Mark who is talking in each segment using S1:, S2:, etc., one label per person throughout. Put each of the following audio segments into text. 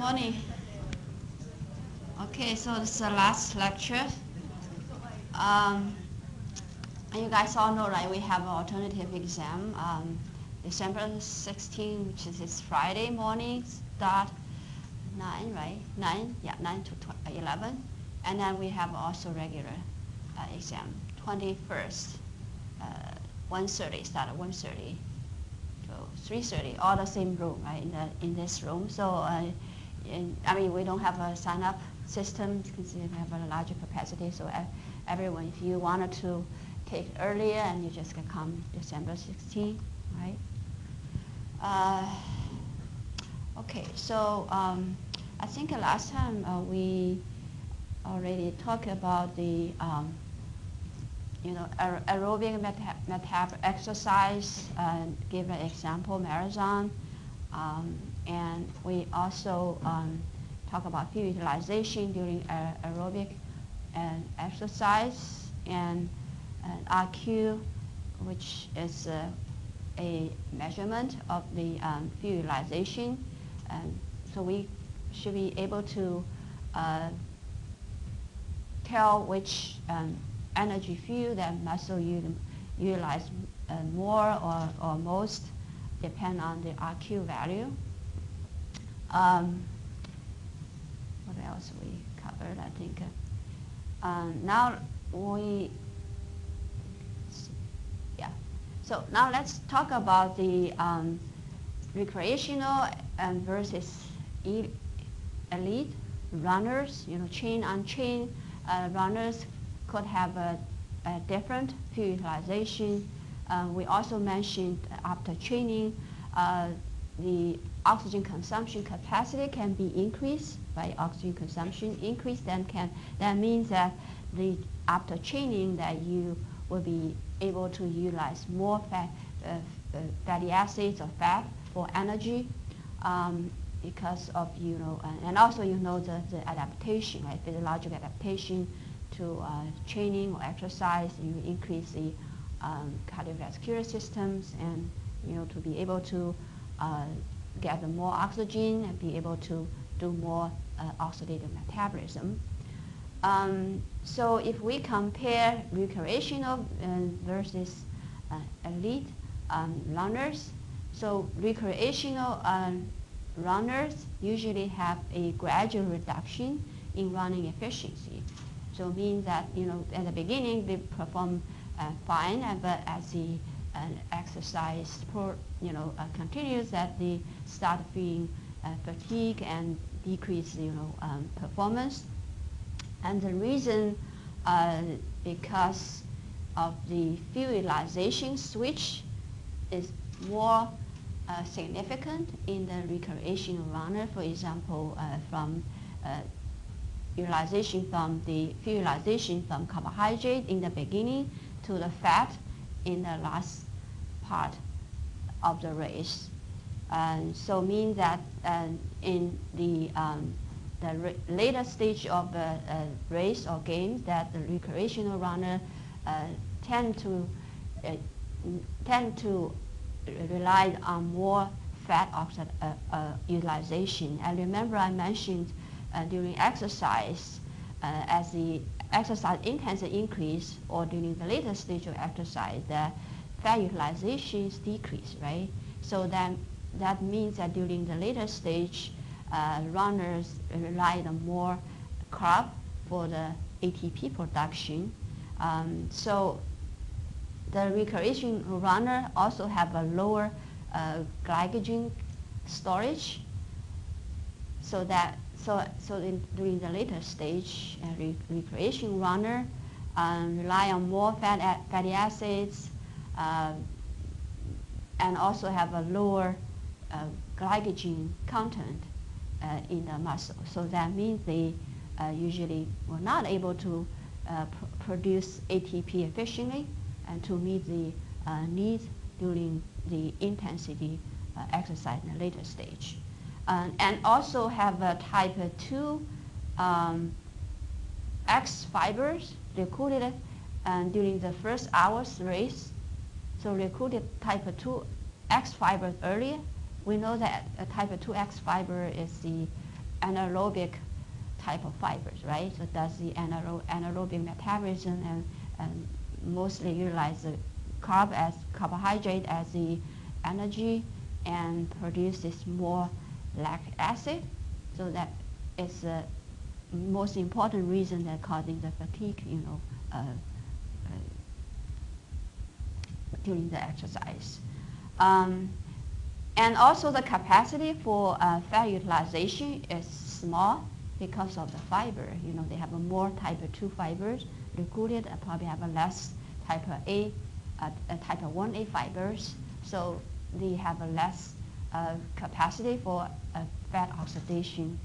S1: morning. Okay, so this is the last lecture. Um, you guys all know, right, we have an alternative exam, um, December 16, which is this Friday morning, start 9, right? 9, yeah, 9 to 12, 11. And then we have also regular uh, exam, 21st, uh, 1.30, start at 1.30 to 3.30, all the same room, right, in, the, in this room. So, uh, I mean, we don't have a sign-up system because we have a larger capacity. So everyone, if you wanted to take earlier, and you just can come December 16, right? Uh, okay, so um, I think last time uh, we already talked about the um, you know, aerobic metab exercise, uh, give an example, marathon. Um, and we also um, talk about fuel utilization during aerobic and exercise and, and RQ, which is uh, a measurement of the um, fuel utilization. And so we should be able to uh, tell which um, energy fuel that muscle utilize uh, more or, or most depend on the RQ value. Um, what else we covered, I think. Uh, now we, yeah. So now let's talk about the um, recreational and versus elite runners, you know, chain on chain uh, runners could have a, a different fuel utilization. Uh, we also mentioned after training, uh, the oxygen consumption capacity can be increased by oxygen consumption increase. Then can that means that the after training that you will be able to utilize more fat, uh, uh fatty acids or fat for energy. Um, because of you know, and also you know the, the adaptation, right, physiological adaptation to uh, training or exercise, you increase the um, cardiovascular systems and you know to be able to uh, gather more oxygen and be able to do more uh, oxidative metabolism. Um, so if we compare recreational uh, versus uh, elite um, runners, so recreational um, runners usually have a gradual reduction in running efficiency. So it means that, you know, at the beginning they perform uh, fine, uh, but as the uh, exercise, you know, uh, continues, that they start feeling uh, fatigue and decrease, you know, um, performance. And the reason uh, because of the fuel utilization switch is more uh, significant in the recreational runner, for example, uh, from utilization from the utilization from carbohydrate in the beginning to the fat in the last part of the race. And so mean that uh, in the, um, the later stage of the uh, race or game that the recreational runner uh, tend to uh, tend to rely on more fat oxide uh, uh, utilization. And remember I mentioned uh, during exercise as the exercise intensity increase or during the later stage of exercise, the fat utilization is decreased, right? So then that means that during the later stage, uh, runners rely on more carb for the ATP production. Um, so the recreation runner also have a lower uh, glycogen storage so that so, so in, during the later stage, a re recreation runner um, rely on more fat, fatty acids uh, and also have a lower uh, glycogen content uh, in the muscle. So that means they uh, usually were not able to uh, pr produce ATP efficiently and to meet the uh, needs during the intensity exercise in the later stage. Uh, and also have a type 2 um, X fibers recruited uh, during the first hour's race. So recruited type 2 X fibers earlier we know that a type 2X fiber is the anaerobic type of fibers, right? So does the anaero anaerobic metabolism and, and mostly utilize the carb as carbohydrate as the energy and produces more lactic acid. So that is the most important reason that causing the fatigue, you know, uh, uh, during the exercise. Um, and also the capacity for uh, fat utilization is small because of the fiber. You know, they have a more type 2 fibers recruited and probably have a less type A, uh, type 1A fibers. So they have a less uh, capacity for uh, fat oxidation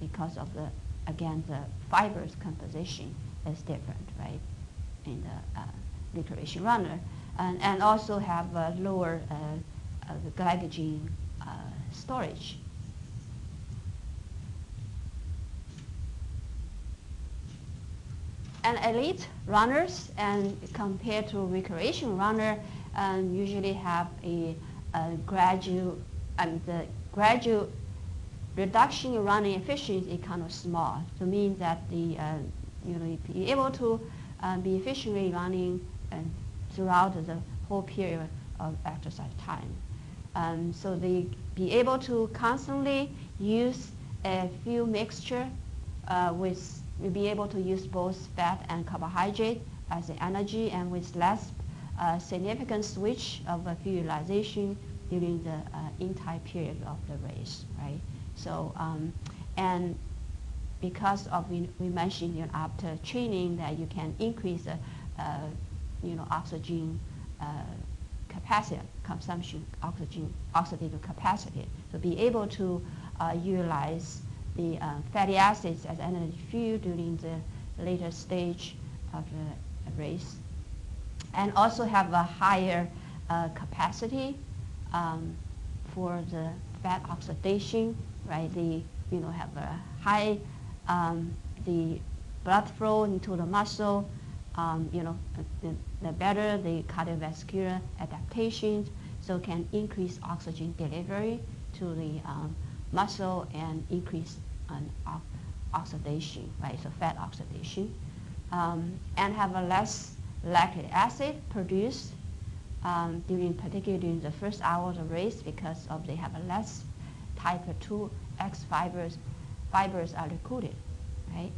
S1: because of the, again, the fibers composition is different, right, in the uh, recreation runner. And, and also have a lower uh, uh, glycogen uh, storage. And elite runners, and compared to recreation runner, um, usually have a, a gradual, um, the gradual reduction in running efficiency is kind of small. To mean that the, uh, you know, be able to uh, be efficiently running and throughout the whole period of exercise time. Um, so they be able to constantly use a fuel mixture uh, with, be able to use both fat and carbohydrate as the energy and with less uh, significant switch of uh, fuel utilization during the uh, entire period of the race, right? So, um, and because of, we, we mentioned you know, after training that you can increase the, uh, you know, oxygen uh, capacity, consumption, oxygen, oxidative capacity, to be able to uh, utilize the uh, fatty acids as energy fuel during the later stage of the race. And also have a higher uh, capacity um, for the fat oxidation, right? They you know, have a high, um, the blood flow into the muscle, um, you know, the, the, better the cardiovascular adaptations, so can increase oxygen delivery to the um, muscle and increase um, oxidation, right? So fat oxidation, um, and have a less lactic acid produced um, during, particularly during the first hour of race, because of they have a less type 2 X fibers, fibers are recruited, right?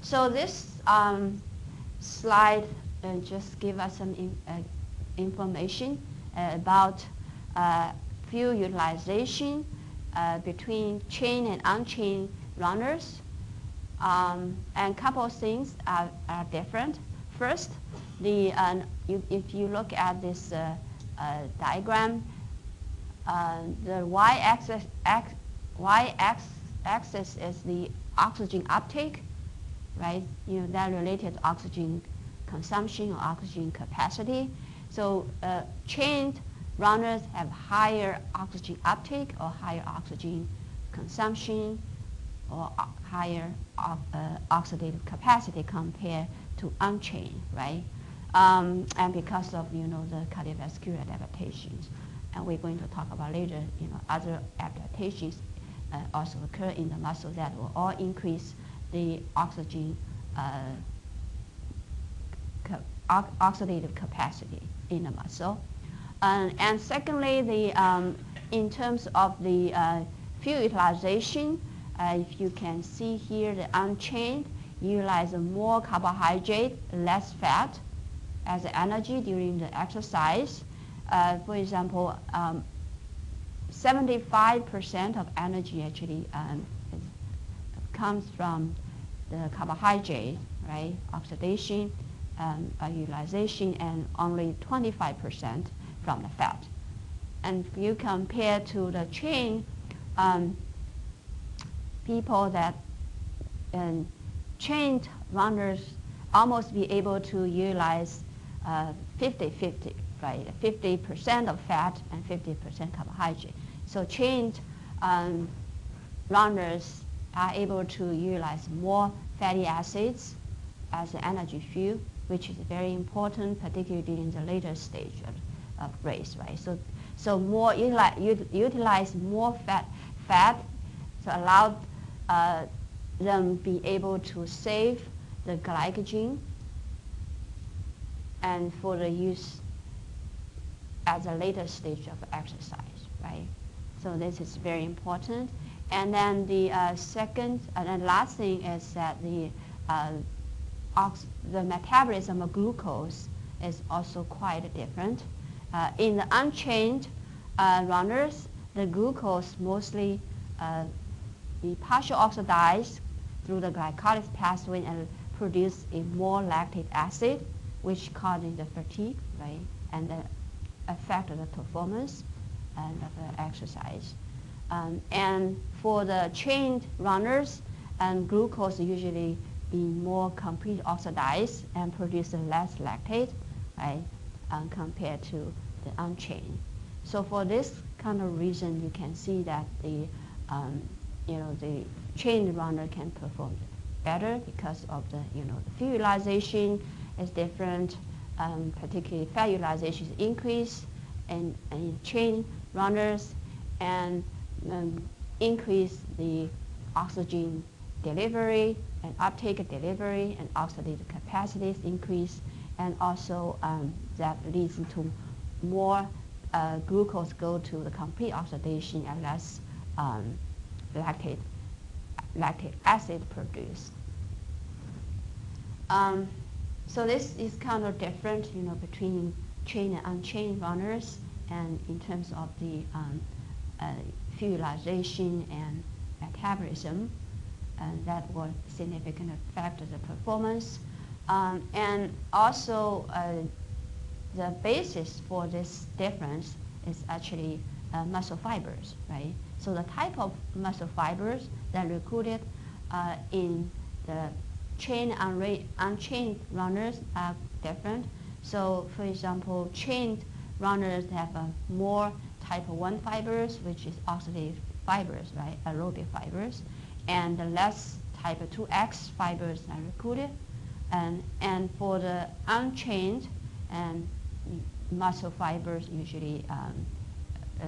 S1: So this um, slide uh, just give us some in, uh, information uh, about uh, fuel utilization uh, between chain and unchained runners. Um, and a couple of things are, are different. First, the, you, if you look at this diagram, the y-axis, y-axis is the oxygen uptake right? You know, that related to oxygen consumption or oxygen capacity. So uh, chained runners have higher oxygen uptake or higher oxygen consumption or higher uh, oxidative capacity compared to unchain, right? Um, and because of, you know, the cardiovascular adaptations. And we're going to talk about later, you know, other adaptations uh, also occur in the muscle that will all increase the oxygen uh, oxidative capacity in the muscle. and secondly, the, um, in terms of the uh, fuel utilization, uh, if you can see here, the unchained utilize more carbohydrate, less fat as energy during the exercise. Uh, for example, 75% um, of energy actually um, comes from the carbohydrate, right, oxidation, um, uh, utilization, and only 25% from the fat. And if you compare to the chain, um, people that um, chained runners almost be able to utilize 50-50, uh, right? 50% of fat and 50% carbohydrate. So chained um, runners are able to utilize more fatty acids as an energy fuel, which is very important, particularly in the later stage of of race, right? So, so more utilize, utilize more fat, fat to allow uh, them be able to save the glycogen and for the use at the later stage of exercise, right? So this is very important. And then the uh, second and then last thing is that the uh, the metabolism of glucose is also quite different. Uh, in the unchained uh, runners, the glucose mostly uh, be partial oxidized through the glycolysis pathway and produce a more lactic acid, which causes the fatigue, right, and the affect the performance and of the exercise. Um, and for the chained runners, and glucose usually be more completely oxidized and produce less lactate, right, um, compared to the unchained. So for this kind of reason, you can see that the, um, you know, the chained runner can perform better because of the, you know, the fuel utilization is different, um, particularly fat utilization is increased in, in chain runners and um, increase the oxygen delivery and uptake delivery and oxidative capacities increase and also um, that leads to more uh, glucose go to the complete oxidation and less um, lactate, lactic acid produced. Um, so this is kind of different, you know, between chain and unchained runners and in terms of the um, uh, fuelization and metabolism and that will significantly affect the performance. Um, and also, uh, the basis for this difference is actually uh, muscle fibers, right? So the type of muscle fibers that recruited uh, in the chain and unchained runners are different. So for example, chained runners have uh, more type 1 fibers, which is oxidative fibers, right, aerobic fibers and the less type 2X fibers are recruited. And, and for the unchained and muscle fibers, usually um, uh,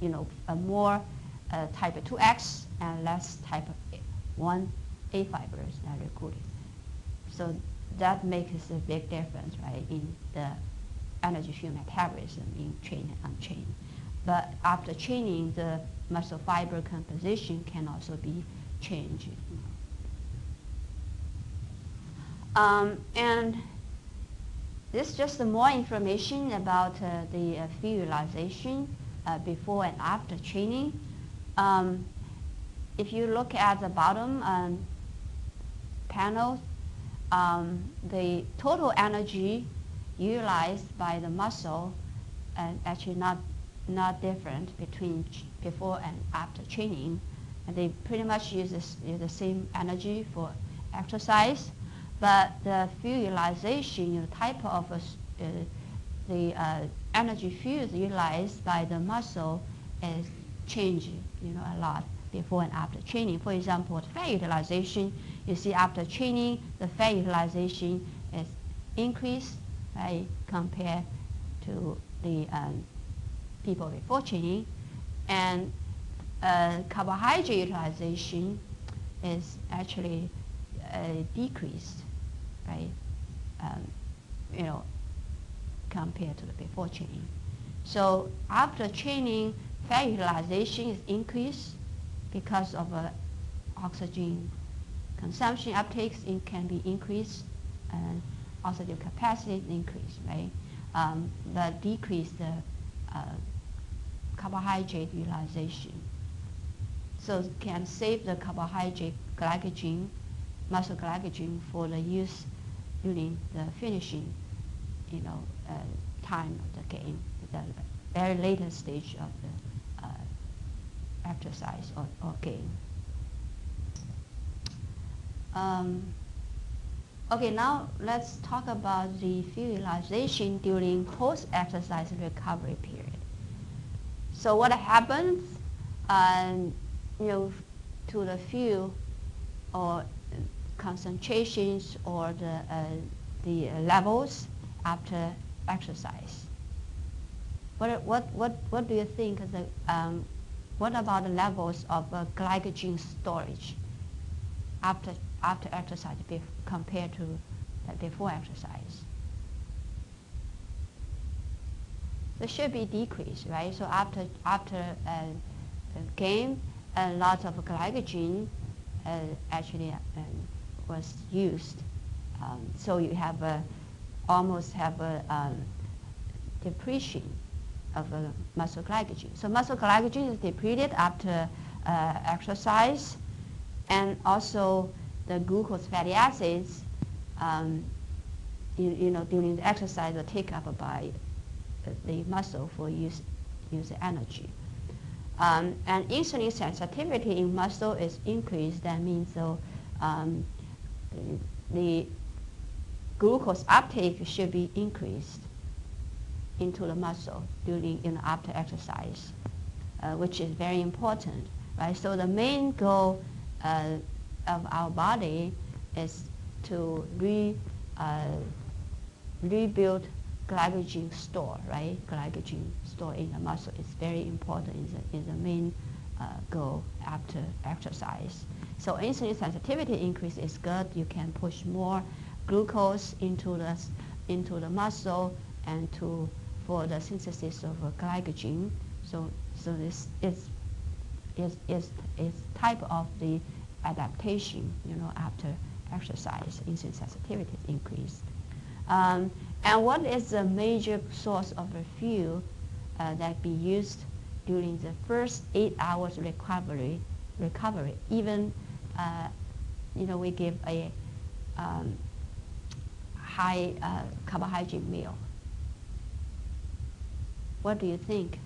S1: you know, a more uh, type 2X and less type 1A fibers are recruited. So that makes a big difference, right, in the energy fuel metabolism in chain and unchained. But after chaining, the muscle fiber composition can also be changed. Um, and this is just more information about uh, the uh, fuelization uh, before and after training. Um, if you look at the bottom um, panel, um, the total energy utilized by the muscle, and actually not not different between before and after training. And they pretty much use, this, use the same energy for exercise, but the fuel utilization, know, type of uh, the uh, energy fuels utilized by the muscle is changing, you know, a lot before and after training. For example, fat utilization, you see after training, the fat utilization is increased, right, compared to the um, people before training. And uh, carbohydrate utilization is actually uh, decreased, right? Um, you know, compared to the before training. So after training, fat utilization is increased because of uh, oxygen consumption uptakes it can be increased and oxidative capacity increase, right? Um, but decrease the uh, carbohydrate utilization. So can save the carbohydrate glycogen, muscle glycogen for the use during the finishing, you know, uh, time of the game, the very later stage of the uh, exercise or, or game. Um, okay, now let's talk about the fuel utilization during post-exercise recovery period. So what happens, um, you know, to the fuel or concentrations or the, uh, the levels after exercise. what, what, what, what do you think the, um, what about the levels of uh, glycogen storage after, after exercise compared to before exercise? There should be decrease, right? So after, after uh, a game, a lot of glycogen uh, actually um, was used. Um, so you have a, almost have a um, depletion of uh, muscle glycogen. So muscle glycogen is depleted after uh, exercise, and also the glucose fatty acids, um, you, you, know, during the exercise are taken up by the muscle for use, use energy. Um, and insulin sensitivity in muscle is increased. That means so um, the glucose uptake should be increased into the muscle during you know, after exercise, uh, which is very important, right? So the main goal uh, of our body is to re, uh, rebuild glycogen store, right? Glycogen store in the muscle is very important, is the, is the main uh, goal after exercise. So insulin sensitivity increase is good. You can push more glucose into the, into the muscle and to, for the synthesis of glycogen. So, so this is, is, is, is type of the adaptation, you know, after exercise, insulin sensitivity increased. Um, and what is the major source of the fuel uh, that be used during the first eight hours recovery? Recovery, even uh, you know we give a um, high uh, carbohydrate meal. What do you think?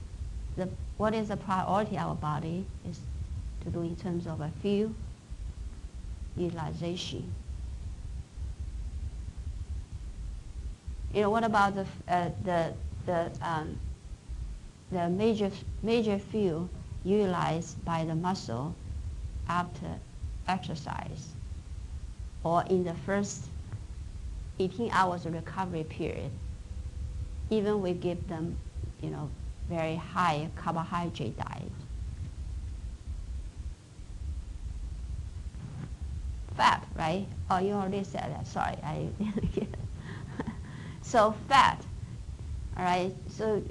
S1: The, what is the priority our body is to do in terms of a fuel utilization? you know, what about the, uh, the, the, um, the major, major fuel utilized by the muscle after exercise or in the first 18 hours recovery period, even we give them, you know, very high carbohydrate diet. Fat, right? Oh, you already said that. Sorry, I didn't get it. So fat, all right. So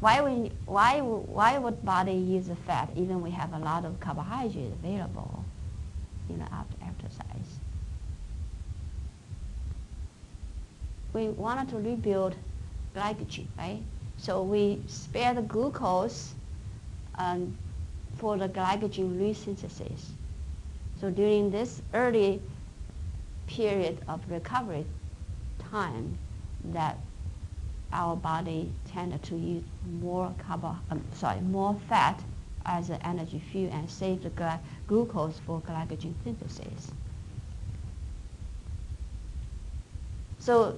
S1: why we why why would body use the fat even we have a lot of carbohydrate available, you know, after exercise? We wanted to rebuild glycogen, right? So we spare the glucose um, for the glycogen resynthesis. So during this early period of recovery time, that our body tend to use more carbo, um, sorry, more fat as an energy fuel and save the gl glucose for glycogen synthesis. So,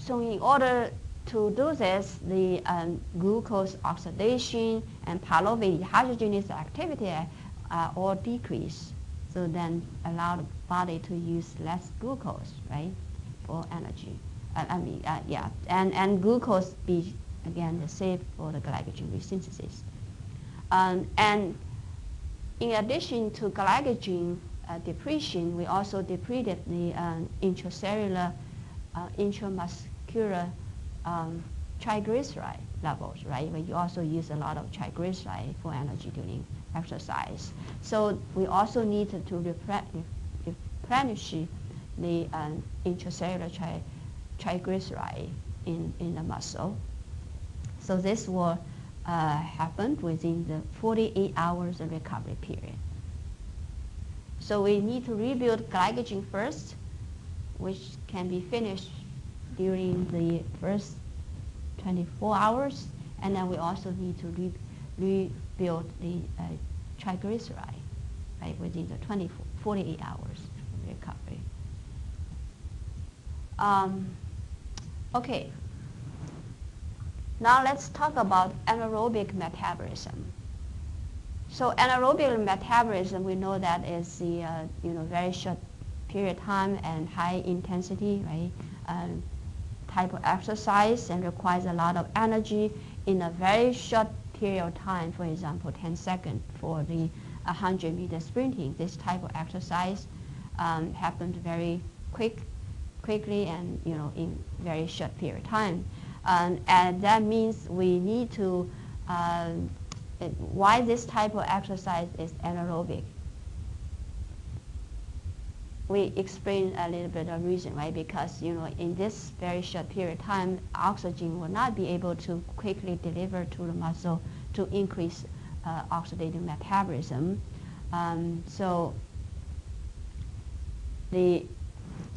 S1: so in order to do this, the um, glucose oxidation and pyruvate dehydrogenase activity uh, all decrease. So then allow the body to use less glucose, right, for energy. I, I mean, uh, yeah, and, and glucose be, again, the safe for the glycogen resynthesis. Um, and in addition to glycogen uh, depletion, we also depleted the uh, intracellular, uh, intramuscular um, triglyceride levels, right? But you also use a lot of triglyceride for energy during exercise. So we also need to, replenish the uh, intracellular triglyceride triglyceride in, in the muscle. So this will uh, happen within the 48 hours of recovery period. So we need to rebuild glycogen first, which can be finished during the first 24 hours, and then we also need to re rebuild the uh, triglyceride right, within the 24, 48 hours recovery. Um, Okay. Now let's talk about anaerobic metabolism. So anaerobic metabolism, we know that is the uh, you know very short period of time and high intensity, right? Um, type of exercise and requires a lot of energy in a very short period of time, for example, 10 seconds for the 100 meter sprinting. This type of exercise um, happened very quick, quickly and you know in very short period of time. Um, and that means we need to, uh, why this type of exercise is anaerobic we explain a little bit of reason, right? Because you know, in this very short period of time, oxygen will not be able to quickly deliver to the muscle to increase uh, oxidative metabolism. Um, so the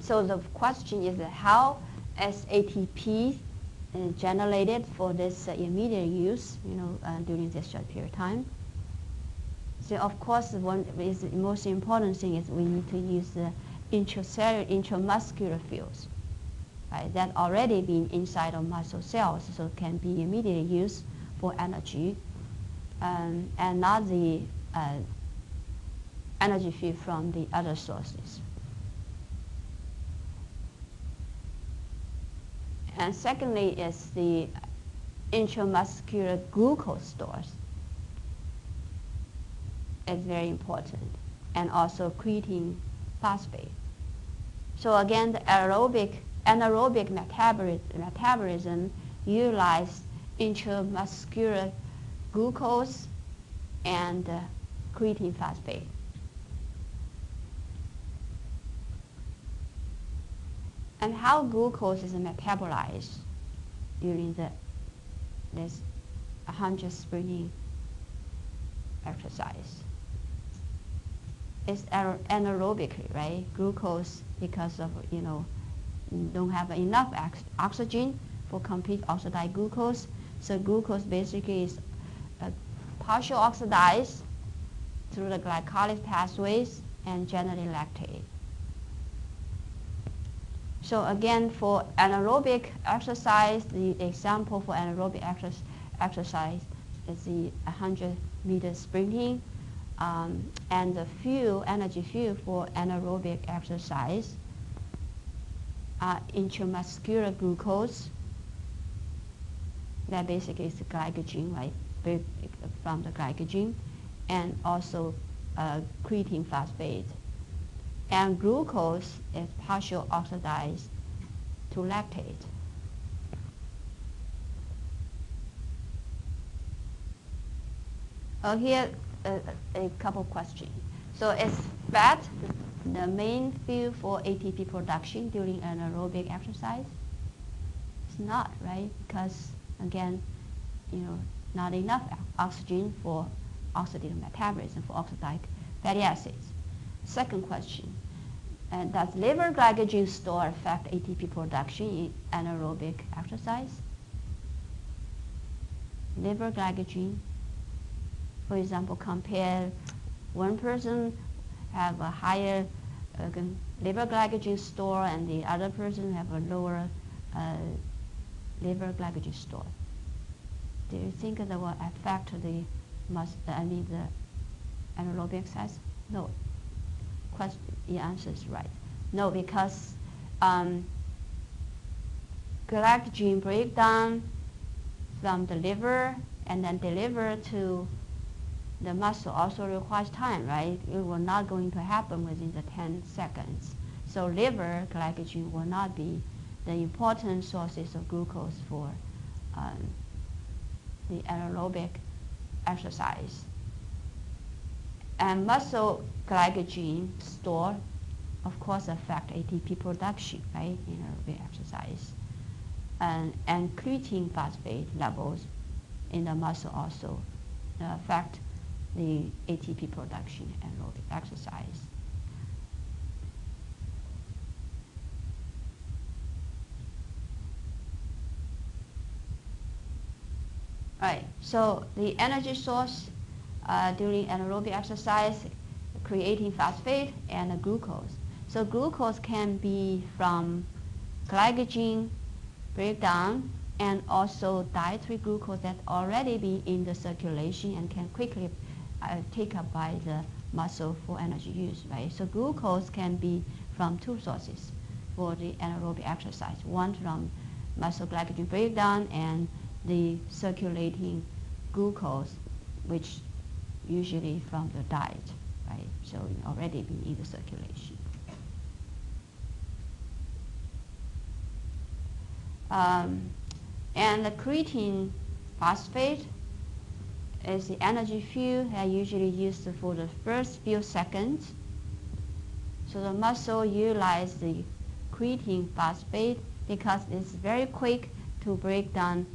S1: so the question is how is ATP uh, generated for this uh, immediate use, you know, uh, during this short period of time? So of course, one is the most important thing is we need to use the intracellular, intramuscular fields, right? That already been inside of muscle cells, so can be immediately used for energy, um, and not the uh, energy field from the other sources. And secondly is the intramuscular glucose stores is very important, and also creatine phosphate. So again, the aerobic, anaerobic metabolism utilize intramuscular glucose and uh, creatine phosphate. And how glucose is metabolized during the, this 100 sprinting exercise. It's anaerobically, right? Glucose, because of, you know, don't have enough oxygen for complete oxidized glucose. So glucose basically is uh, partial oxidized through the glycolytic pathways and generally lactate. So again, for anaerobic exercise, the example for anaerobic exercise is the 100 meter sprinting um, and the fuel, energy fuel for anaerobic exercise are intramuscular glucose. That basically is the glycogen, right, from the glycogen, and also uh, creatine phosphate. And glucose is partial oxidized to lactate. Uh, here a, a couple questions. So is fat the main fuel for ATP production during anaerobic exercise? It's not, right? Because again, you know, not enough oxygen for oxidative metabolism for oxidized fatty acids. Second question, uh, does liver glycogen store affect ATP production in anaerobic exercise? Liver glycogen for example, compare one person have a higher uh, liver glycogen store and the other person have a lower uh, liver glycogen store. Do you think that will affect the must, I mean the anaerobic exercise? No. Question, the answer is right. No, because um, glycogen breakdown from the liver and then deliver to the muscle also requires time, right? It will not going to happen within the 10 seconds. So liver glycogen will not be the important sources of glucose for um, the anaerobic exercise. And muscle glycogen store, of course, affect ATP production, right, in aerobic exercise. And, and creatine phosphate levels in the muscle also affect the ATP production and aerobic exercise. Right, so the energy source uh, during anaerobic exercise, creatine phosphate and glucose. So glucose can be from glycogen breakdown and also dietary glucose that already be in the circulation and can quickly uh, take up by the muscle for energy use, right? So glucose can be from two sources for the anaerobic exercise. One from muscle glycogen breakdown and the circulating glucose, which usually from the diet, right? So already been in the circulation. Um, and the creatine phosphate is the energy fuel that usually used for the first few seconds. So the muscle utilize the creatine phosphate because it's very quick to break down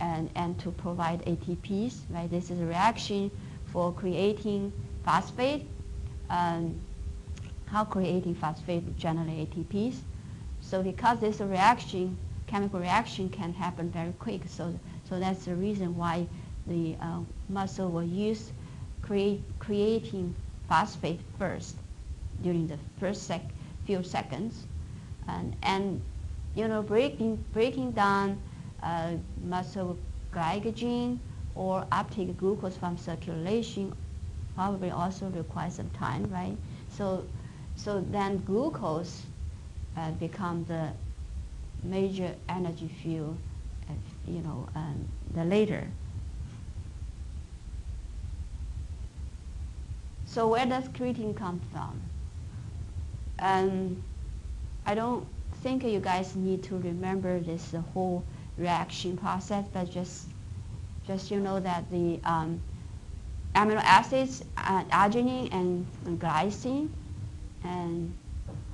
S1: and, and to provide ATPs, right? This is a reaction for creatine phosphate. Um, how creatine phosphate generate ATPs. So because this reaction, chemical reaction can happen very quick, so, so that's the reason why the uh, muscle will use create, creatine phosphate first during the first sec, few seconds. And, and you know, breaking, breaking down uh, muscle glycogen or uptake glucose from circulation probably also requires some time, right? So, so then glucose uh, becomes the major energy fuel, uh, you know, um, the later. So where does creatine come from? Um, I don't think you guys need to remember this whole reaction process, but just just you know that the um, amino acids, uh, arginine and, and glycine, and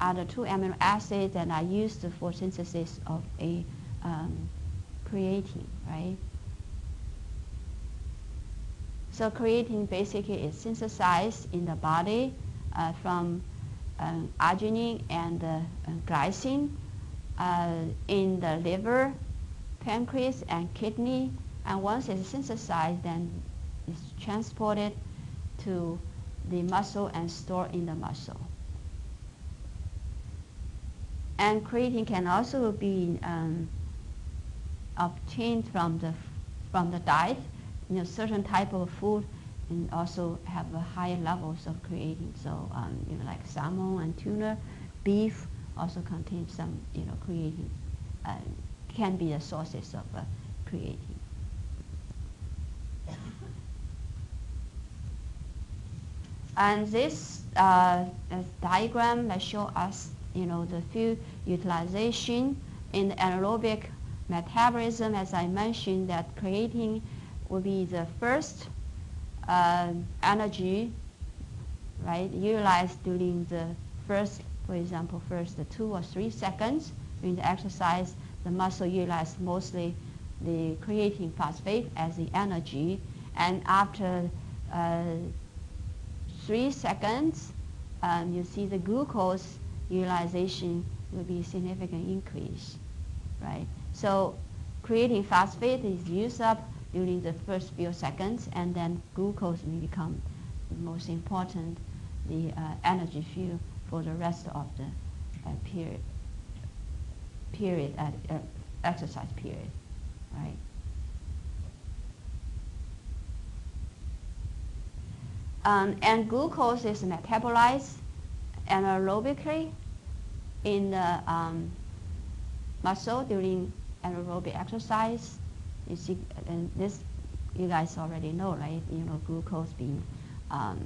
S1: are the two amino acids that are used for synthesis of a um, creatine, right? So creatine basically is synthesized in the body uh, from um, arginine and uh, glycine uh, in the liver, pancreas, and kidney. And once it's synthesized, then it's transported to the muscle and stored in the muscle. And creatine can also be um, obtained from the from the diet you know, certain type of food and also have higher levels of creatine. So, um, you know, like salmon and tuna, beef also contains some, you know, creatine, uh, can be the sources of uh, creatine. And this uh, diagram that show us, you know, the fuel utilization in the anaerobic metabolism, as I mentioned, that creatine will be the first uh, energy, right, utilized during the first, for example, first two or three seconds during the exercise. The muscle utilized mostly the creatine phosphate as the energy, and after uh, three seconds, um, you see the glucose utilization will be significant increase, right? So creatine phosphate is used up during the first few seconds, and then glucose will become the most important, the uh, energy fuel for the rest of the uh, period, period uh, uh exercise period, right? Um, and glucose is metabolized anaerobically in the um, muscle during anaerobic exercise you see, and this you guys already know, right? You know, glucose being um,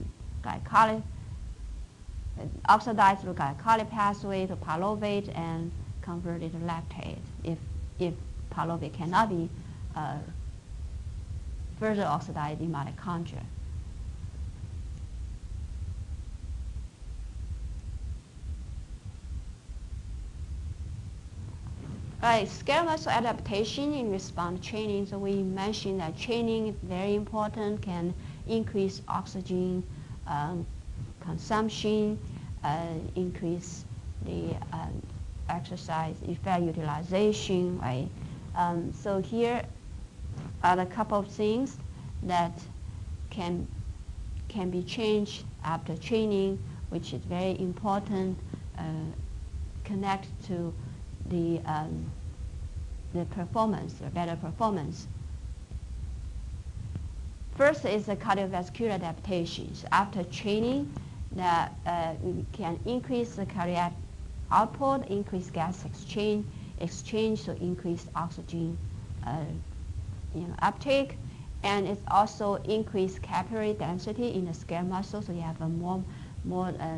S1: oxidized through glycolytic pathway to pyruvate and converted to lactate. If if pyruvate cannot be uh, further oxidized in mitochondria. Right, muscle adaptation in response training. So we mentioned that training is very important, can increase oxygen um, consumption, uh, increase the um, exercise effect utilization, right? Um, so here are a couple of things that can can be changed after training, which is very important. Uh, connect to the, um, the performance, the better performance. First is the cardiovascular adaptations. After training, that uh, can increase the cardiac output, increase gas exchange, exchange, so increase oxygen uh, you know, uptake. And it's also increase capillary density in the skeletal muscle, so you have a more, more uh,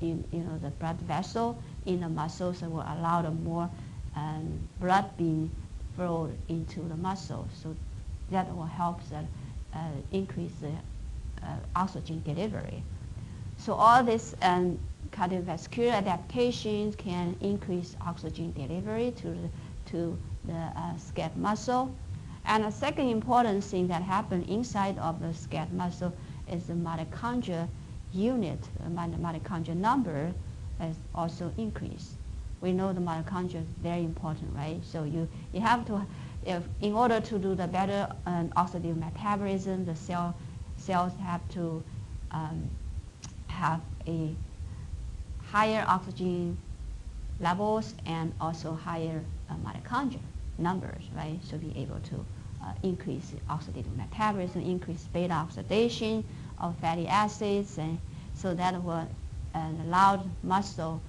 S1: in, you know, the blood vessel in the muscle, so will allow the more um, blood being flowed into the muscle. So that will help the, uh, increase the uh, oxygen delivery. So all these um, cardiovascular adaptations can increase oxygen delivery to the, to the uh, skeletal muscle. And the second important thing that happens inside of the skeletal muscle is the mitochondria unit, the mitochondria number has also increased. We know the mitochondria is very important, right? So you, you have to, if, in order to do the better um, oxidative metabolism, the cell, cells have to um, have a higher oxygen levels and also higher uh, mitochondria numbers, right? So be able to uh, increase oxidative metabolism, increase beta oxidation of fatty acids, and so that will uh, allow muscle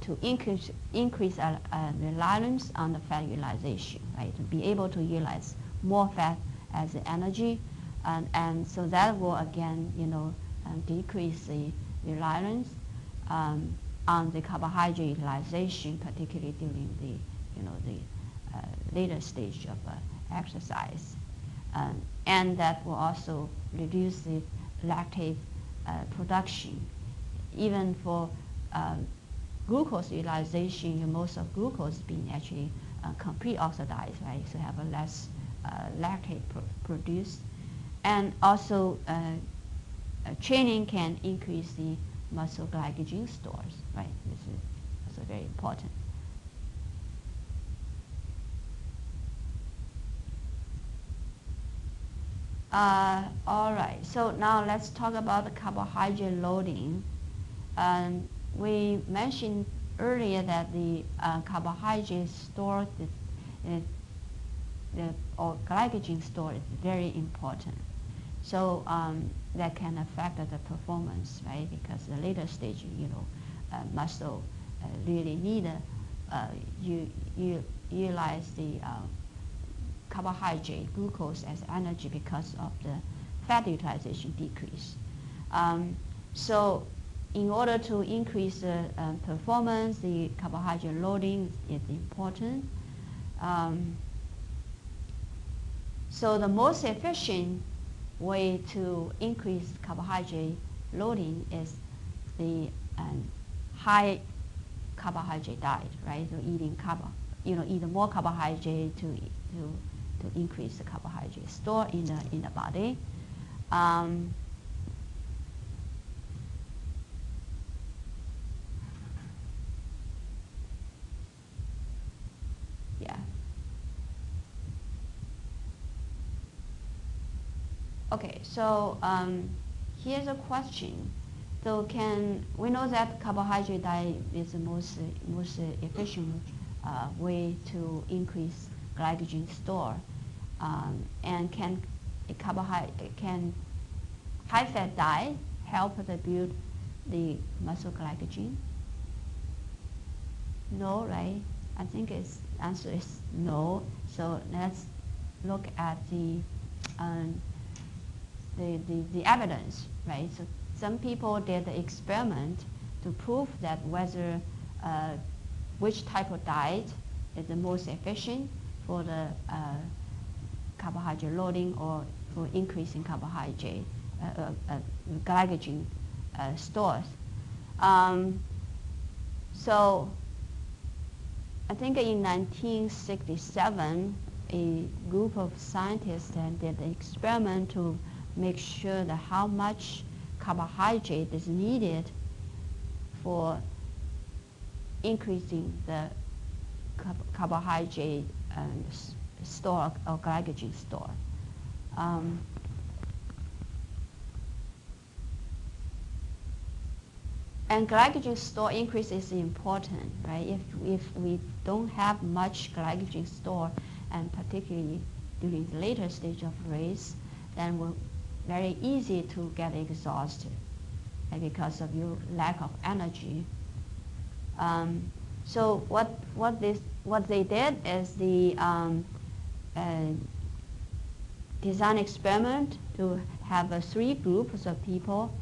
S1: to increase, increase uh, uh, reliance on the fat utilization, right? To be able to utilize more fat as energy, and, and so that will again, you know, um, decrease the reliance um, on the carbohydrate utilization, particularly during the, you know, the uh, later stage of uh, exercise. Um, and that will also reduce the lactate uh, production. Even for um, glucose utilization, most of glucose being actually uh, complete oxidized, right? So have a less uh, lactate pro produced. And also uh, training can increase the muscle glycogen stores, right? This is also very important. Uh, all right, so now let's talk about the carbohydrate loading. Um, we mentioned earlier that the uh, carbohydrate store, the, the, or glycogen store is very important. So um, that can affect the performance, right? Because the later stage, you know, uh, muscle uh, really need uh, you, you utilize the uh, carbohydrate, glucose as energy because of the fat utilization decrease. Um, so in order to increase the uh, performance, the carbohydrate loading is important. Um, so the most efficient way to increase carbohydrate loading is the um, high carbohydrate diet, right? So eating carbo, you know, eat more carbohydrate to, to to increase the carbohydrate store in the, in the body. Um, yeah. Okay, so um, here's a question. So can, we know that carbohydrate diet is the most, most efficient uh, way to increase glycogen store um, and can carbohydrate can high fat diet help to build the muscle glycogen? No, right? I think its answer is no. So let's look at the um, the, the, the evidence, right? So some people did the experiment to prove that whether uh, which type of diet is the most efficient for the uh, carbohydrate loading or for increasing carbohydrate, uh, uh, uh glycogen uh, stores. Um, so I think in 1967, a group of scientists did an experiment to make sure that how much carbohydrate is needed for increasing the carbohydrate store or glycogen store. Um, and glycogen store increase is important, right? If, if we don't have much glycogen store, and particularly during the later stage of race, then we're very easy to get exhausted because of your lack of energy. Um, So what, what, this, what they did is the um, uh, design experiment to have uh, three groups of people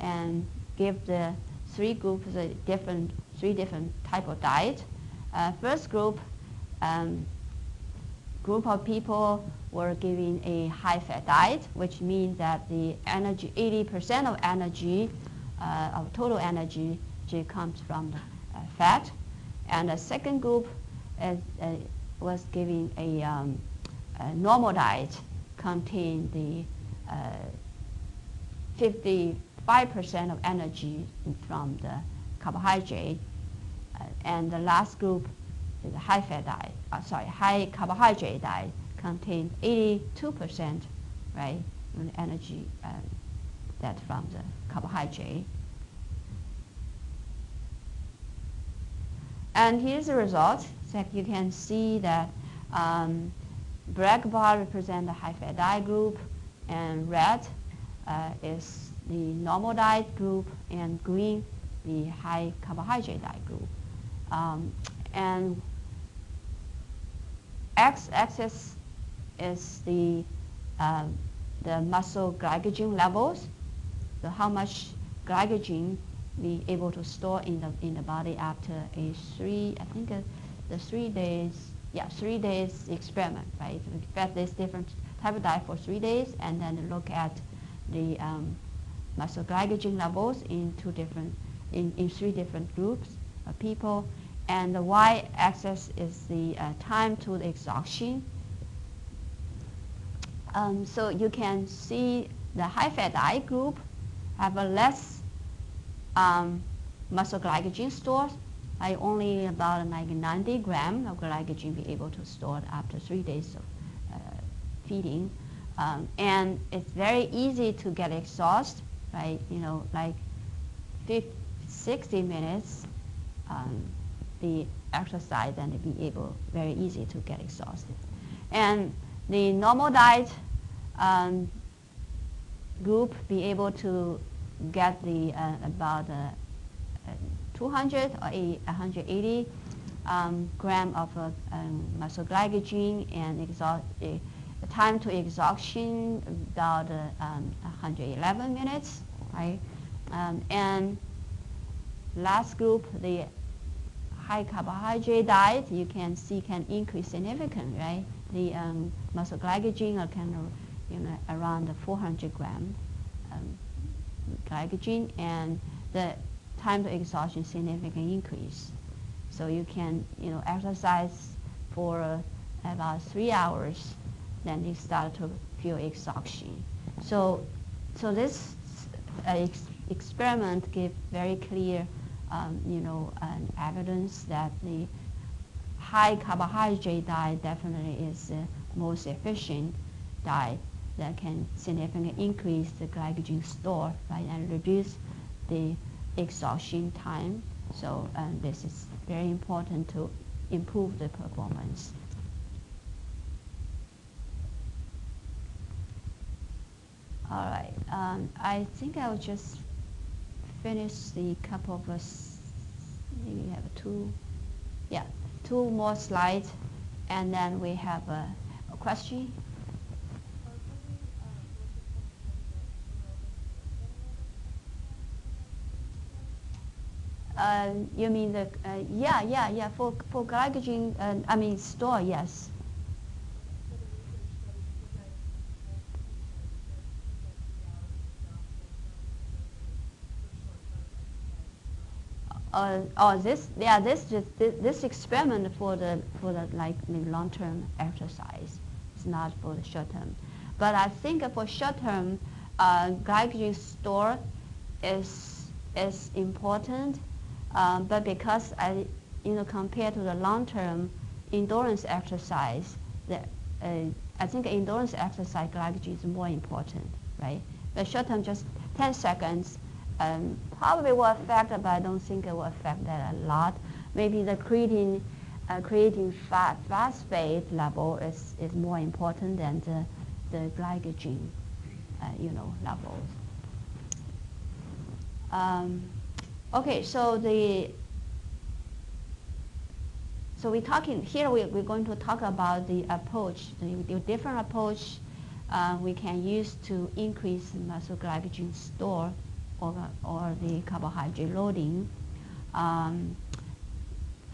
S1: and give the three groups a different, three different type of diet. Uh, first group, um, group of people were given a high-fat diet, which means that the energy, 80% of energy, uh, of total energy, comes from the uh, fat. And the second group is, uh, was given a, um, a, normal diet contain the 55% uh, of energy from the carbohydrate. Uh, and the last group is a high-fat diet, uh, sorry, high carbohydrate diet contains 82% right, energy uh, that from the carbohydrate. And here's the result. So you can see that um, black bar represent the high-fat diet group, and red uh, is the normal diet group, and green the high carbohydrate diet group. Um, and x-axis is the, uh, the muscle glycogen levels, so how much glycogen we able to store in the, in the body after a three, I think uh, the three days, yeah, three days experiment, right? We fed this different type of diet for three days and then look at the um, muscle glycogen levels in two different, in, in three different groups of people. And the y-axis is the uh, time to the exhaustion um, so you can see the high-fat diet group have a less um, muscle glycogen stored, I only about like 90 gram of glycogen be able to store after three days of uh, feeding. Um, and it's very easy to get exhausted, right? You know, like 50, 60 minutes, um, the exercise and be able very easy to get exhausted. And the normal diet um, group be able to get the uh, about uh, 200 or 180 um, gram of uh, um, muscle glycogen and exhaust, uh, time to exhaustion about uh, um, 111 minutes, right? Um, and last group, the high carbohydrate diet, you can see can increase significantly, right? The um, muscle glycogen are kind of you know, around 400 gram um, glycogen, and the time to exhaustion significantly increase. So you can, you know, exercise for uh, about three hours, then you start to feel exhaustion. So, so this uh, ex experiment give very clear, um, you know, evidence that the high carbohydrate diet definitely is the most efficient diet that can significantly increase the glycogen store, right, and reduce the exhaustion time. So um, this is very important to improve the performance. All right, um, I think I'll just finish the couple of us, maybe have two, yeah, two more slides, and then we have a, a question. Uh, you mean the, uh, yeah, yeah, yeah, for, for glycogen, uh, I mean store, yes. Uh, oh, this, yeah, this, this, this experiment for the, for the, like, long-term exercise. It's not for the short-term. But I think for short-term, uh, glycogen store is, is important um, but because I, you know, compared to the long-term endurance exercise, the, uh, I think endurance exercise glycogen is more important, right? But short-term, just 10 seconds, um, probably will affect, but I don't think it will affect that a lot. Maybe the creatine, uh, phosphate level is, is more important than the, the glycogen, uh, you know, levels. Um, Okay, so the so we're talking here. We, we're going to talk about the approach, the, the different approach uh, we can use to increase muscle glycogen store or, or the carbohydrate loading. Um,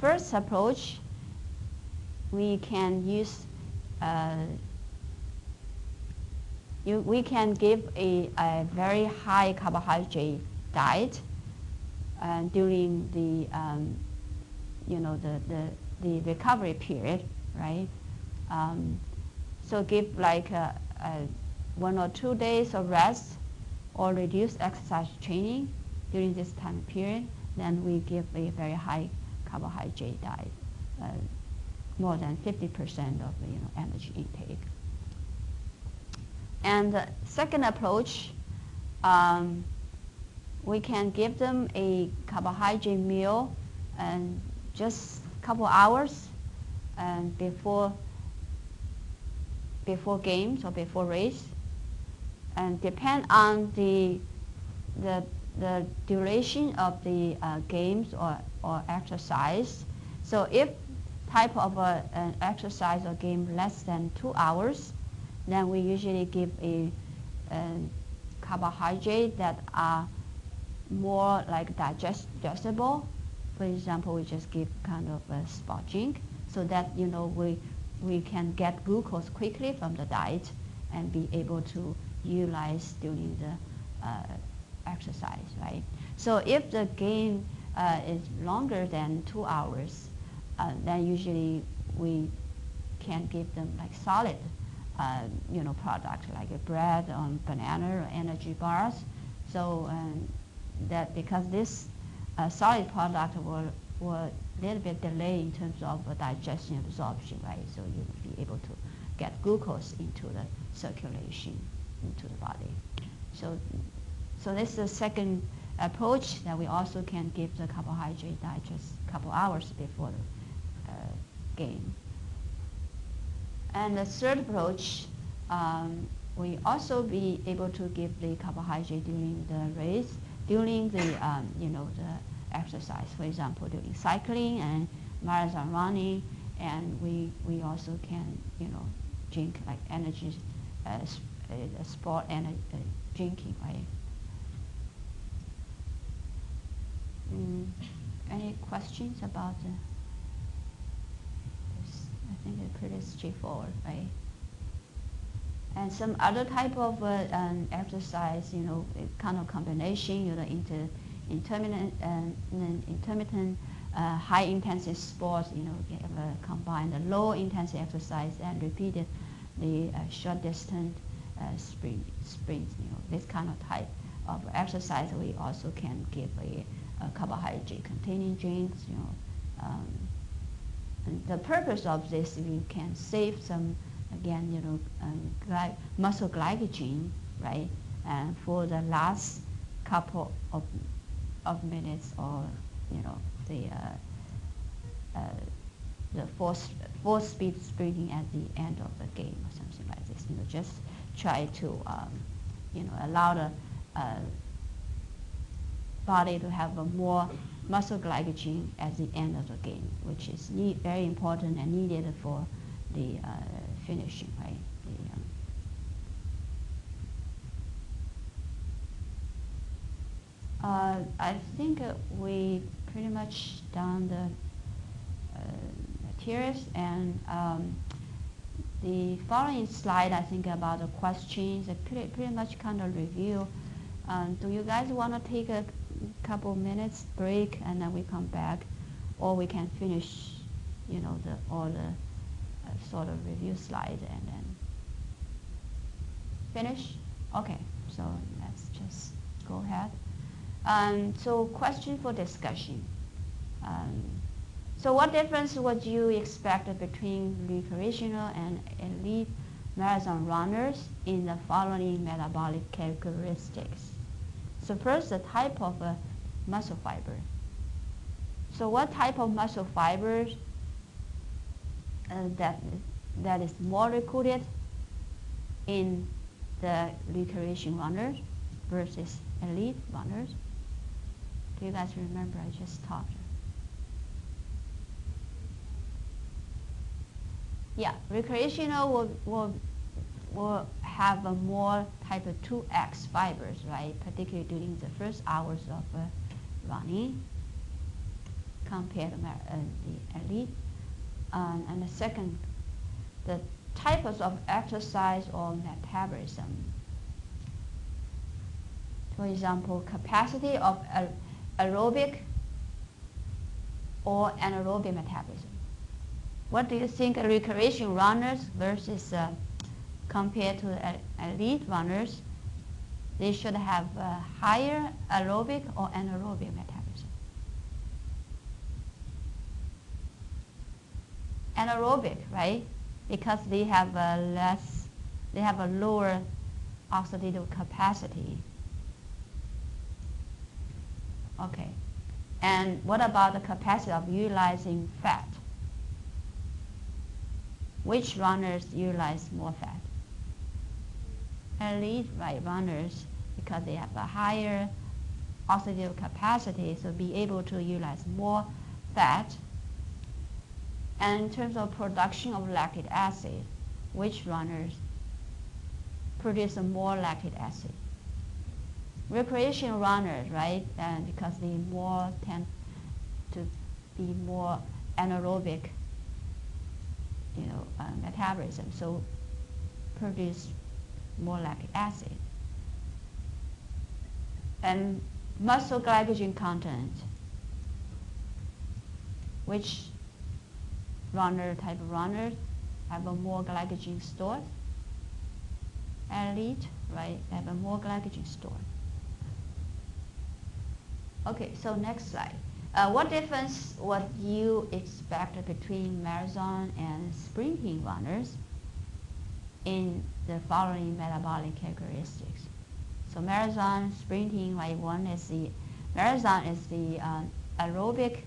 S1: first approach, we can use uh, you, we can give a, a very high carbohydrate diet uh, during the um, you know the, the, the recovery period, right? Um, so give like a, a one or two days of rest or reduce exercise training during this time period, then we give a very high carbohydrate diet, uh, more than 50% of the you know, energy intake. And the second approach, um, we can give them a carbohydrate meal and just a couple hours and before before games or before race and depend on the the the duration of the uh, games or, or exercise. So if type of an exercise or game less than two hours, then we usually give a, a carbohydrate that are more like digest digestible. For example, we just give kind of a sport drink so that you know we we can get glucose quickly from the diet and be able to utilize during the uh, exercise, right? So if the game uh, is longer than two hours, uh, then usually we can give them like solid, uh, you know, product like a bread or banana or energy bars. So um, that because this uh, solid product will will little bit delay in terms of digestion absorption, right? So you'll be able to get glucose into the circulation into the body. So, so this is the second approach that we also can give the carbohydrate diet just a couple hours before the uh, game. And the third approach, um, we also be able to give the carbohydrate during the race, during the um, you know the exercise. For example, during cycling and marathon running, and we we also can you know drink like energy uh, a, sport and a, a drinking, right? Mm, any questions about the? I think it's pretty straightforward, right? And some other type of uh, um, exercise, you know, kind of combination, you know, inter, intermittent, uh, intermittent uh, high intensity sports, you know, combine the low intensity exercise and repeated the uh, short distance uh, sprint, sprints, you know, this kind of type of exercise, we also can give a, a carbohydrate containing drinks, you know. Um, the purpose of this, we can save some, again, you know, um, gly- muscle glycogen, right? And for the last couple of, of minutes or, you know, the, uh, uh, the force, force speed sprinting at the end of the game or something like this, you know, just try to, um, you know, allow the uh, body to have a more muscle glycogen at the end of the game, which is very important and needed for the uh, finishing, right? The, um, uh, I think we pretty much done the uh, materials and um, the following slide, I think about the questions, pretty, pretty much kind of review. Um, do you guys want to take a couple minutes break and then we come back, or we can finish, you know, the all the uh, sort of review slide and then finish? Okay, so let's just go ahead. Um, so question for discussion. Um, so what difference would you expect between recreational and elite marathon runners in the following metabolic characteristics? So first, the type of uh, muscle fiber. So what type of muscle fibers uh, that, that is more recruited in the recreation runners versus elite runners? Do you guys remember I just talked? Yeah, recreational will, will, will have a more type of 2X fibers, right? Particularly during the first hours of uh, running compared to uh, the elite. Um, and the second, the types of exercise or metabolism. For example, capacity of aerobic or anaerobic metabolism. What do you think recreation runners versus uh, compared to elite runners, they should have higher aerobic or anaerobic metabolism? Anaerobic, right? Because they have a less, they have a lower oxidative capacity. Okay. And what about the capacity of utilizing fat? Which runners utilize more fat? Elite right runners, because they have a higher oxidative capacity, so be able to utilize more fat. And in terms of production of lactic acid, which runners produce more lactic acid? Recreational runners, right? And because they more tend to be more anaerobic you know, uh, metabolism, so produce more lactic acid. And muscle glycogen content, which runner type of runners have a more glycogen stored. Elite, right, have a more glycogen stored. Okay, so next slide. Uh, what difference would you expect between marathon and sprinting runners in the following metabolic characteristics? So marathon, sprinting, right? One is the marathon is the uh, aerobic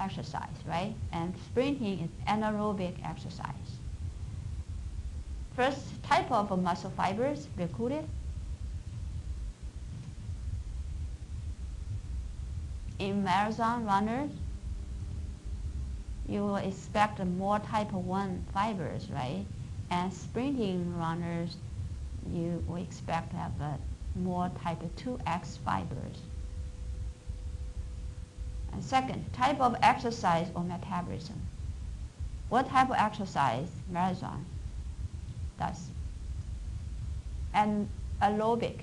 S1: exercise, right? And sprinting is anaerobic exercise. First type of muscle fibers recruited in marathon runners, you will expect more type 1 fibers, right? And sprinting runners, you will expect to have more type 2X fibers. And second, type of exercise or metabolism. What type of exercise marathon does? And aerobic,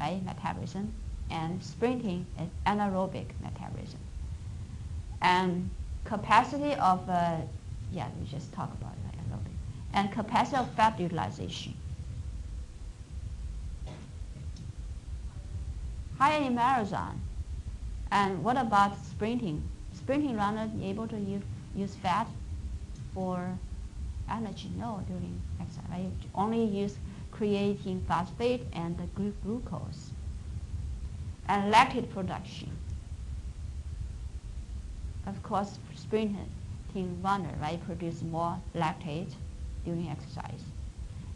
S1: right, metabolism and sprinting is anaerobic metabolism. And capacity of, uh, yeah, we just talked about it, aerobic. And capacity of fat utilization. Higher in marathon. And what about sprinting? Sprinting runners able to use, use fat for energy? No, during exercise. Only use creatine phosphate and glucose and lactate production. Of course, sprinting runner, right, produce more lactate during exercise.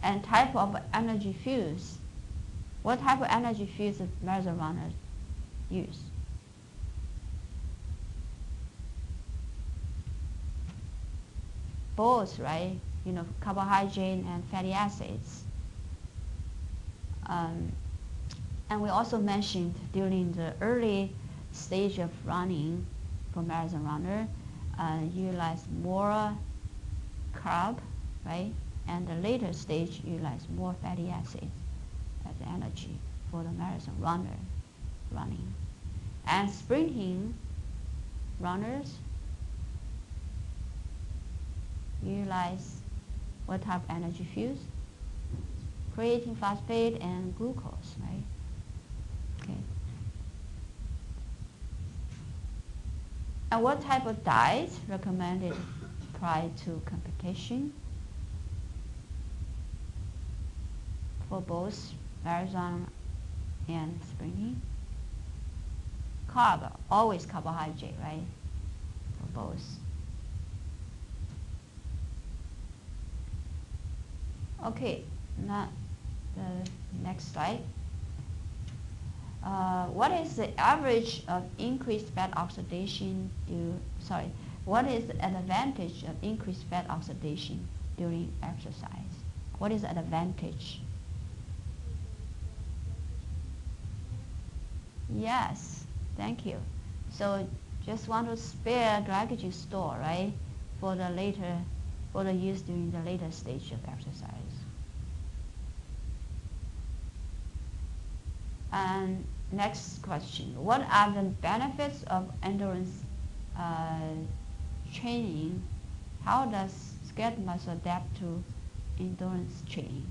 S1: And type of energy fuels. What type of energy fuels does marathon runners use? Both, right? You know, carbohydrate and fatty acids. Um, and we also mentioned during the early stage of running for marathon runner, uh, utilize more carb, right? And the later stage utilize more fatty acids as energy for the marathon runner running. And sprinting runners utilize what type of energy fuels? Creatine phosphate and glucose, right? And what type of diet recommended prior to competition for both marathon and sprinting? Carb, always carbohydrate, right? For both. Okay, now the next slide. Uh, what is the average of increased fat oxidation due, sorry, what is the advantage of increased fat oxidation during exercise? What is the advantage? Yes, thank you. So just want to spare glycogen store, right, for the later, for the use during the later stage of exercise. And next question, what are the benefits of endurance uh, training? How does skeletal muscle adapt to endurance training?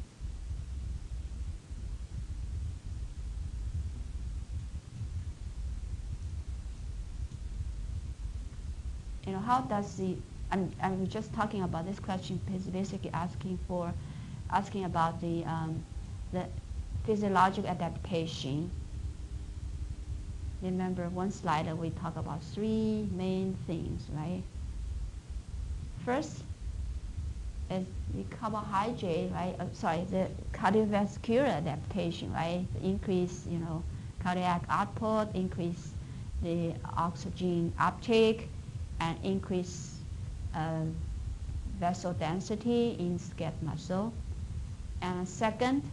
S1: you know, how does the, I'm, I'm just talking about this question basically asking for, asking about the, um, the physiological adaptation. Remember one slide we talk about three main things, right? First is the carbohydrate, right? Uh, sorry, the cardiovascular adaptation, right? Increase, you know, cardiac output, increase the oxygen uptake, and increase uh, vessel density in skeletal muscle. And second,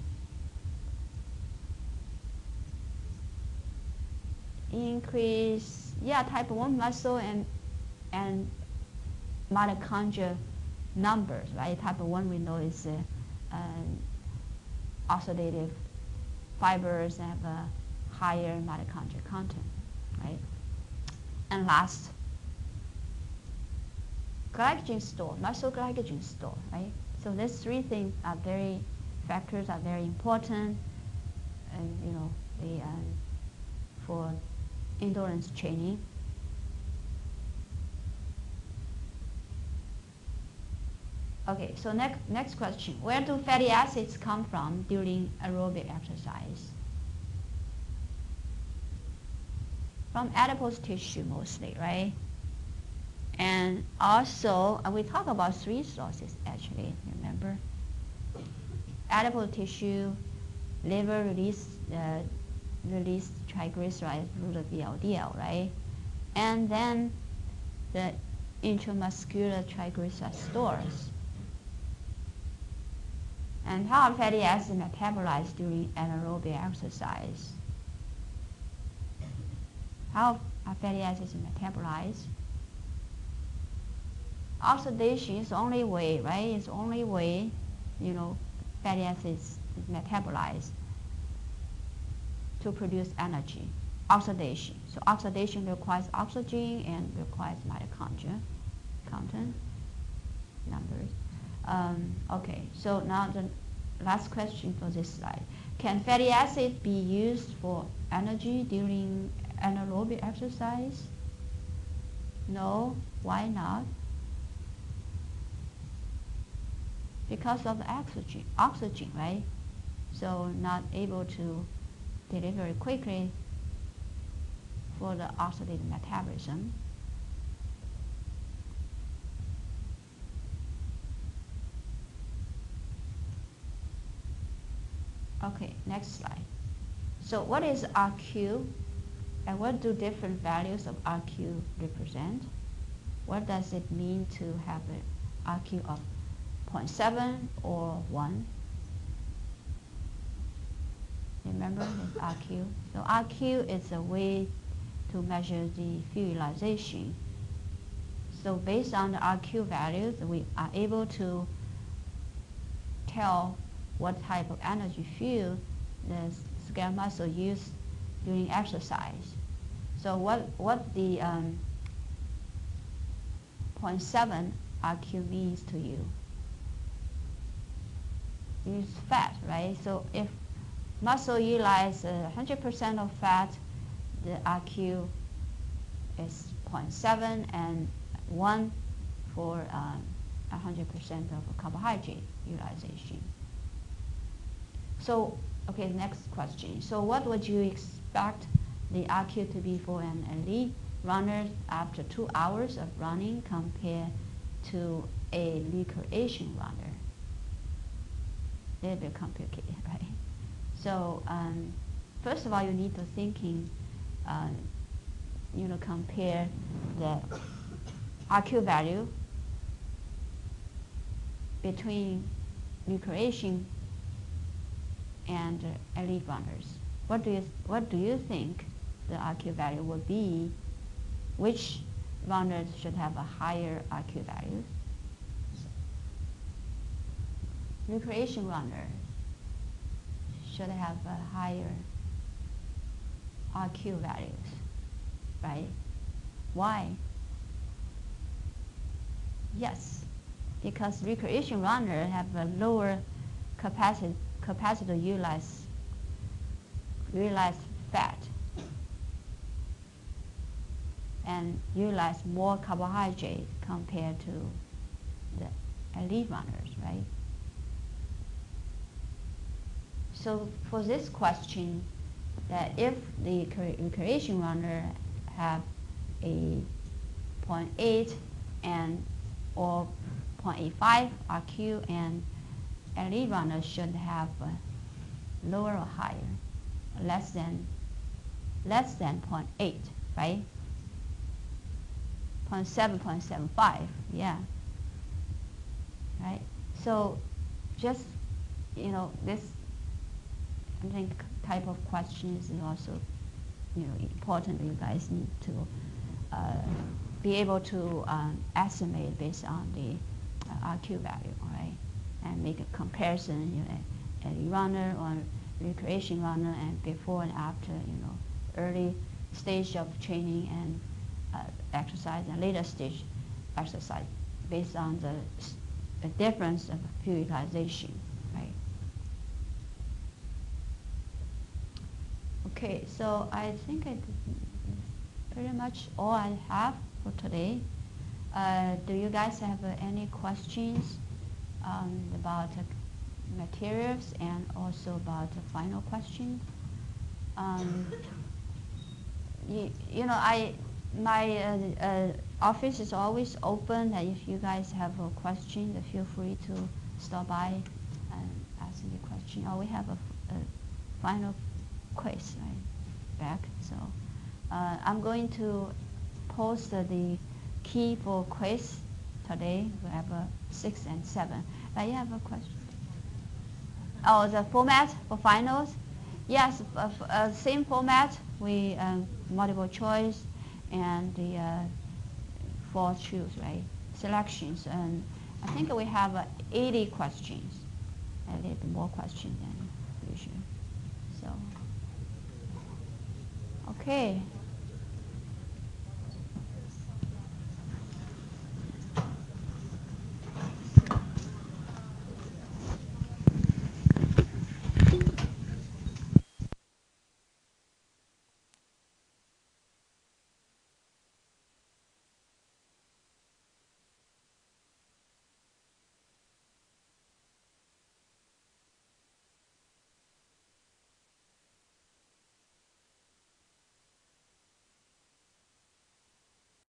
S1: increase, yeah, type 1 muscle and, and mitochondria numbers, right? Type 1 we know is uh, uh, oxidative fibers have a higher mitochondrial content, right? And last, glycogen store, muscle glycogen store, right? So these three things are very, factors are very important, and you know, the, uh, for endurance training. Okay, so next, next question. Where do fatty acids come from during aerobic exercise? From adipose tissue mostly, right? And also, we talk about three sources actually, remember? Adipose tissue, liver release, uh, release triglycerides through the VLDL, right? And then the intramuscular triglyceride stores. And how fatty acids metabolized during anaerobic exercise? How fatty acids metabolized? oxidation is the only way, right? It's the only way, you know, fatty acids metabolized to produce energy. Oxidation. So oxidation requires oxygen and requires mitochondria content numbers. Um, okay, so now the last question for this slide. Can fatty acid be used for energy during anaerobic exercise? No, why not? because of the oxygen, oxygen, right? So not able to deliver quickly for the oxidative metabolism. Okay, next slide. So what is RQ and what do different values of RQ represent? What does it mean to have an RQ of 0.7 or 1. Remember it's RQ. So RQ is a way to measure the fuel utilization. So based on the RQ values, we are able to tell what type of energy fuel the skeletal muscle use during exercise. So what, what the um, 0.7 RQ means to you It's fat, right? So if muscle utilize 100% of fat, the RQ is 0.7 and 1 for 100% um, of carbohydrate utilization. So, okay, next question. So what would you expect the RQ to be for an elite runner after two hours of running compared to a recreation runner? a little bit complicated, right? So um, first of all, you need to thinking, uh, you know, compare the RQ value between recreation and uh, elite runners. What do you what do you think the RQ value will be? Which runners should have a higher RQ value? Recreation runner should have a higher RQ values, right? Why? Yes, because recreation runner have a lower capacity capacity to utilize utilize fat and utilize more carbohydrate compared to the elite runners, right? So for this question, that if the recreation runner have a 0.8 and or 0.85 RQ and elite runner should have lower or higher, less than less than 0.8, right? 0.7, 0.75, yeah. Right? So just, you know, this, I think, type of questions is also, you know, important. You guys need to uh, be able to um, estimate based on the uh, RQ value, right? And make a comparison, you know, a runner or recreation runner and before and after, you know, early stage of training and uh, exercise and later stage exercise based on the, the difference of fuel utilization, right? Okay, so I think it's pretty much all I have for today. Uh, do you guys have uh, any questions um, about uh, materials and also about the final question? Um, you, you know, I my uh, uh, office is always open. That if you guys have a question, feel free to stop by and ask me a question. Oh, we have a, a final quiz right back. So uh, I'm going to post the key for quiz today. We have a six and seven. But you have a question? Oh, the format for finals? Yes, uh, same format. We um, multiple choice and the uh, four choose, right? Selections. And I think we have uh, 80 questions, a little bit more questions than usual. So, okay.